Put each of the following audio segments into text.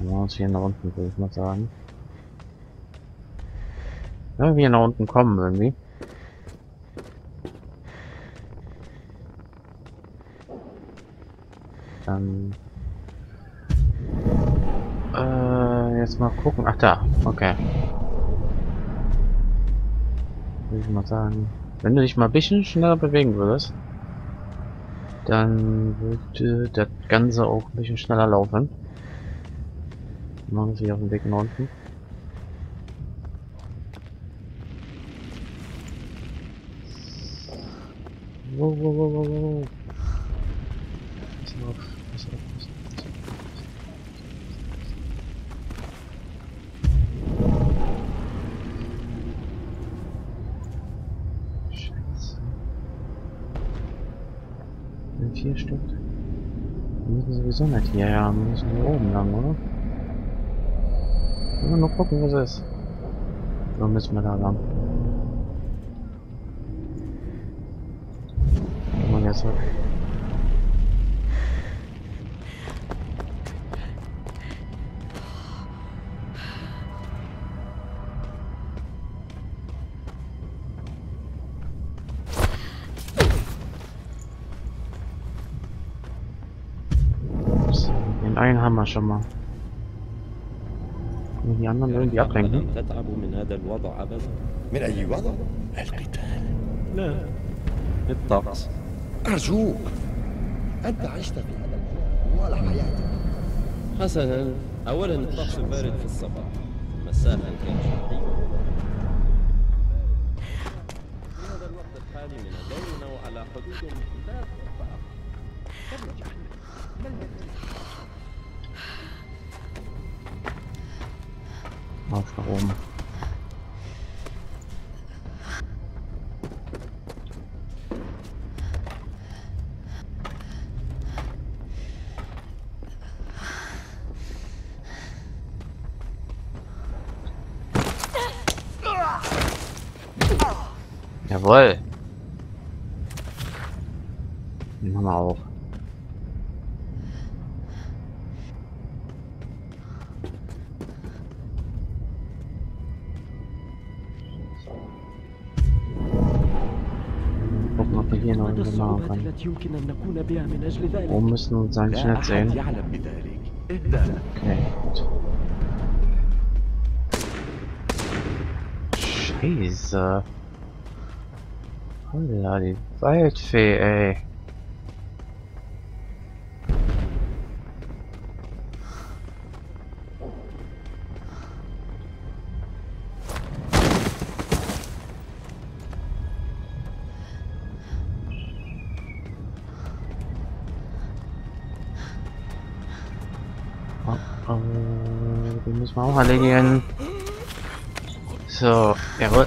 Ja, uns hier nach unten, würde ich mal sagen. Irgendwie nach unten kommen, irgendwie. Dann... Äh, jetzt mal gucken. Ach, da. Okay. Würde ich mal sagen. Wenn du dich mal ein bisschen schneller bewegen würdest, dann würde das Ganze auch ein bisschen schneller laufen. Machen Sie auf dem Weg nach unten. Wow, wow, wow, wow, wow. Pass auf, pass auf, pass auf, vier Stück. Wir müssen sowieso nicht hierher, wir müssen hier oben lang, oder? Nur noch gucken, was es ist. Oder müssen wir da lang? Kann man jetzt einen haben wir schon mal. Die anderen irgendwie ablenken? ألم تتعب من هذا الوضع أبدا؟ من أي وضع؟ القتال. لا. الطقس. أرجوك. أنت عشت في هذا البلد طوال حياتك حسنا. أولا الطقس بارد في الصباح مساء كان شتي في هذا الوقت الحالي من الليل أو على حدود لا Warum? Jawohl. Machen wir auch. التي يمكن أن نكون بها من أجل ذلك. ومسنا زعجنا زين يعلم بذلك. ابدأ Jeez. Uh... Holla, die Waldfee, ey. Oh, den müssen wir auch erledigen. So, jawohl.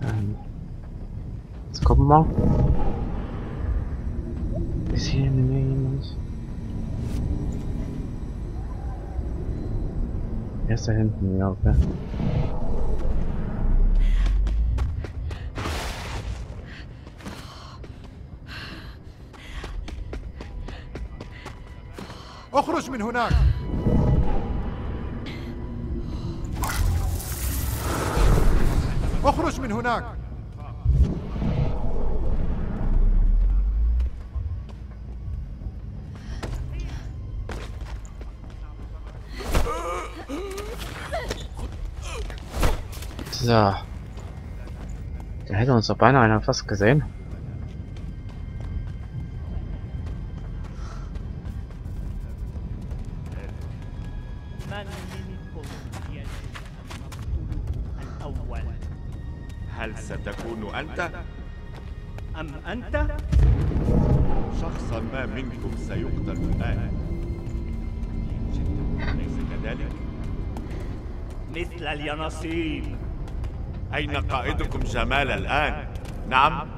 Hm? Jetzt gucken wir. Ist hier in der Nähe jemand? Er ist da hinten, ja, okay. اخرج من هناك اخرج من هناك So. Da hätte uns doch beinahe einer fast gesehen. أنت؟ أم أنت؟ شخصا ما منكم سيقتل الآن أليس كذلك؟ مثل اليانصيب أين قائدكم جمال الآن؟ نعم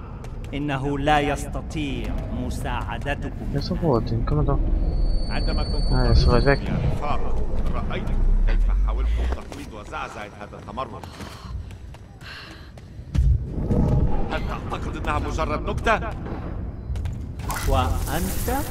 إنه لا يستطيع مساعدتكم können wir doch. عندما كنت آه، سؤال ذكي. يا رأيت كيف حاولتم تقويض وزعزعة هذا التمرد تعتقد انها مجرد نكتة؟ وأنت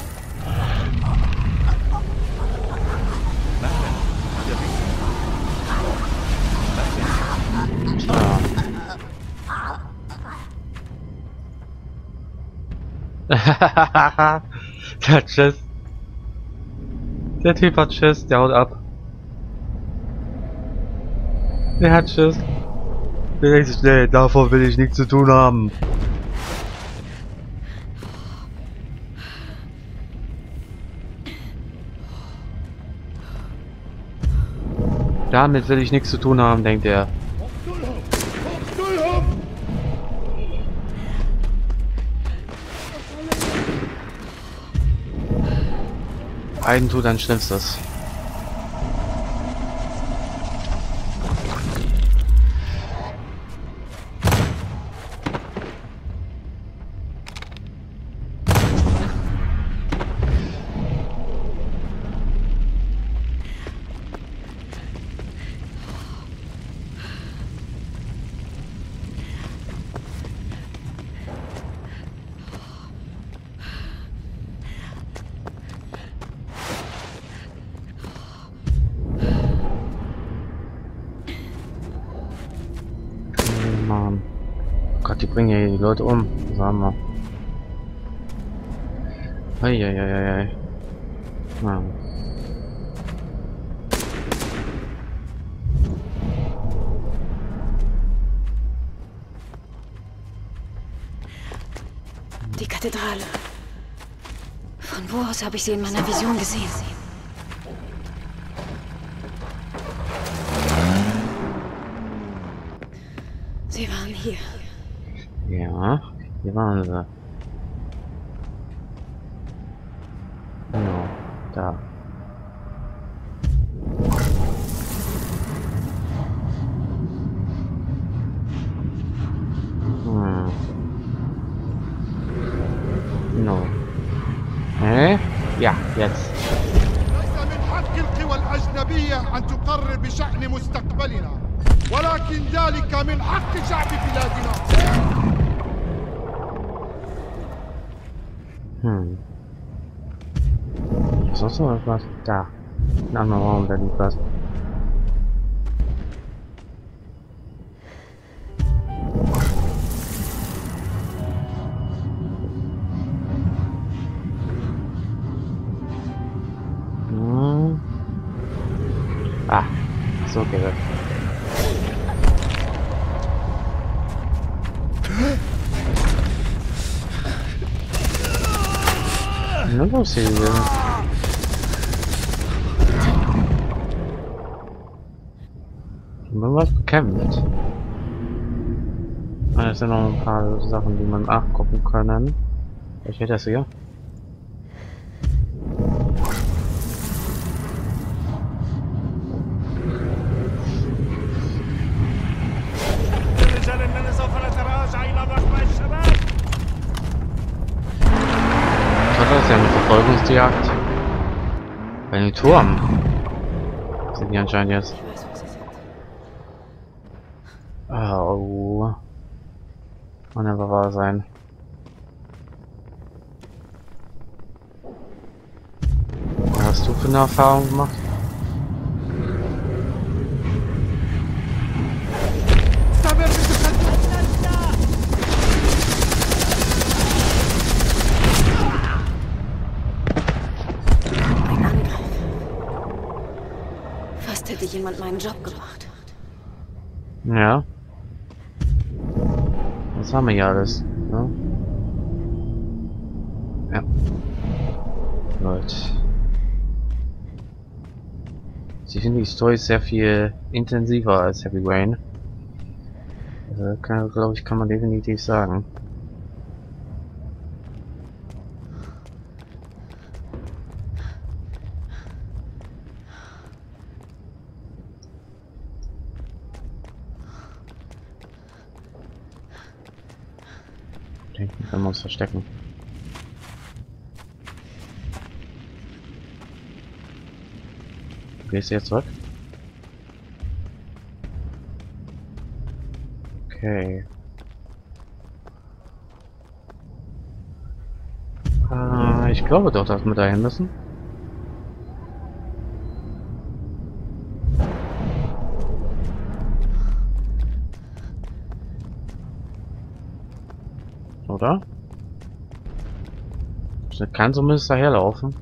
der hat Schiss. Der Typ hat Schiss, der haut ab. Der hat Schiss. Der denkt sich, nee, davon will ich nichts zu tun haben. Damit will ich nichts zu tun haben, denkt er. Einen tut ein Schlimmstes. Oh Gott, die bringen ja die Leute um. Sagen wir. Eieieiei. Ja. Die Kathedrale. Von wo aus habe ich sie in meiner Vision gesehen? Sie waren hier. Ja, hier waren sie. Genau, da. Hm. No. Hä? Ja, jetzt. الأجنبية أن تقرر بشأن مستقبلنا ولكن ذلك من حق شعب بلادنا Ist sonst noch irgendwas? Da. Ein anderer Raum, da liegt was. Hm. Ah, so geht es. Na los hier. hatten wir was bekämpft. Ah, da sind noch ein paar Sachen, die man nachgucken können. Ich hätte das hier. Verfolgungsjagd. Bei dem Turm. Sind die anscheinend jetzt. Oh. Kann aber wahr sein. Was hast du für eine Erfahrung gemacht? Fast hätte jemand meinen Job gemacht. Ja. Das haben wir ja alles. Ne? Ja. Gut. Ich finde die Story sehr viel intensiver als Heavy Rain. Kann, glaube ich, kann man definitiv sagen. verstecken. Du gehst jetzt zurück? Okay. Ah, ich glaube doch, dass wir dahin müssen. Oder? Ich kann zumindest daherlaufen.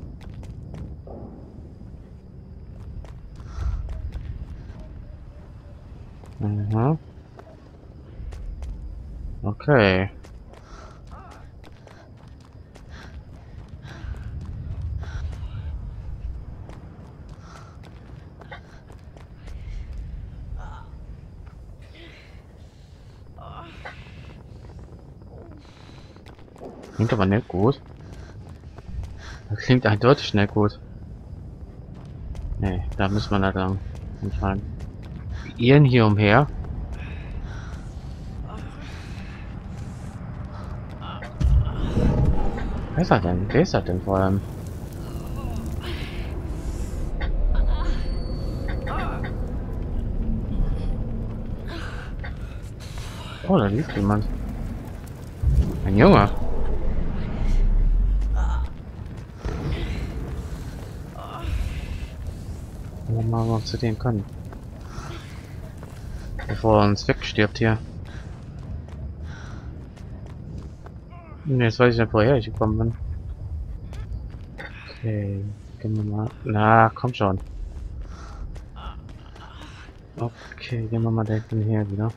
Mhm. Okay. Klingt aber nicht gut. Klingt eindeutig nicht gut. Nee, da müssen wir da lang. Anscheinend. Die irren hier umher. Wer ist er denn? Wer ist er denn vor allem? Oh, da liegt jemand. Ein Junge. Wir mal zu dem können. Bevor er uns wegstirbt hier. Jetzt weiß ich nicht, woher ich gekommen bin. Okay, gehen wir mal. Na, komm schon. Okay, gehen wir mal da hinten her wieder.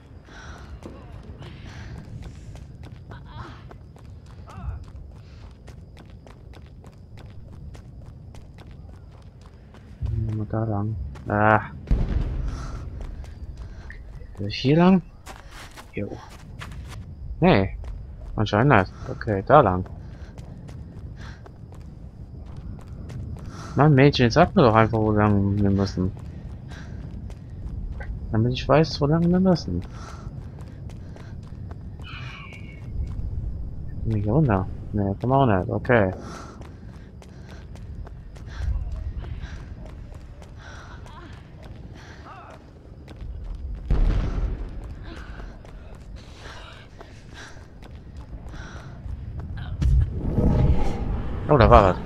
Mal da lang. Ah. Hier lang? Jo. Nee. Anscheinend nicht. Okay, da lang. Mann, Mädchen, sag mir doch einfach, wo lang wir müssen. Damit ich weiß, wo lang wir müssen. Nicht runter. Ne, komm auch nicht. Okay. Oh, da war was.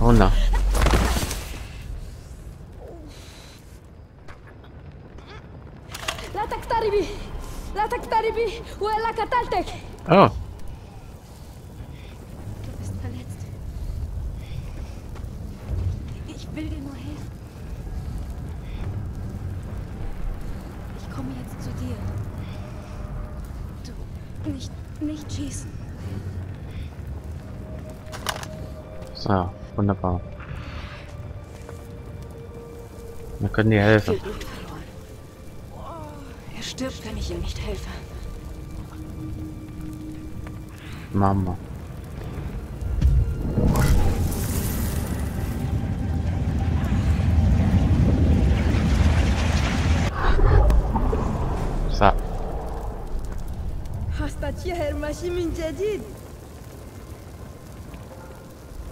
Runter. Ah. Du bist verletzt. Ich will dir nur helfen. Ich komme jetzt zu dir. Du, nicht, nicht schießen. So, wunderbar. Wir können dir helfen. Viel Blut verloren. Er stirbt, wenn ich ihm nicht helfe. Mama. So. هستطيع المشي من جديد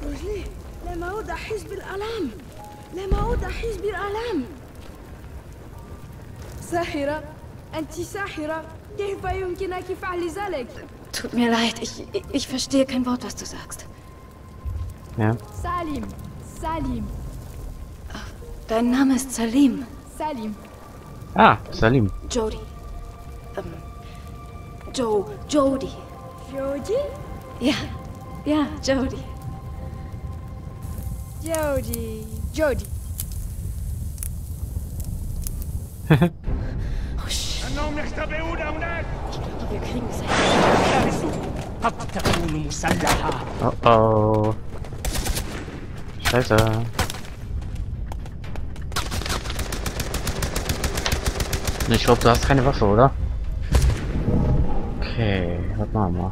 رجلي لم أعود أحس بالآلام لم أعود أحس بالآلام ساحرة أنت ساحرة كيف يمكنك فعل ذلك؟ Tut mir leid, ich, ich, ich verstehe kein Wort, was du sagst. Ja. سالم سالم Dein Name ist Salim. سالم Ah, Salim. Jody. Ähm, Joe, Jody. جودي Ja, ja, Jody. جودي جودي انهم يختبئون هناك Wir kriegen es. Da bist du. Oh oh. Scheiße. Ich glaube, du hast keine Waffe, oder? Okay, warte mal.